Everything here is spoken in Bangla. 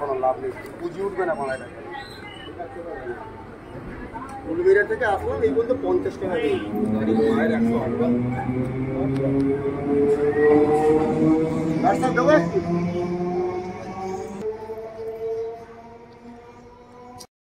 কোনো লাভ নেই পুঁজি উঠবে না কোনো উলবেড়িয়া থেকে আসলাম, এই বলতে পঞ্চাশ টাকা দিই একশো Essa não é firme.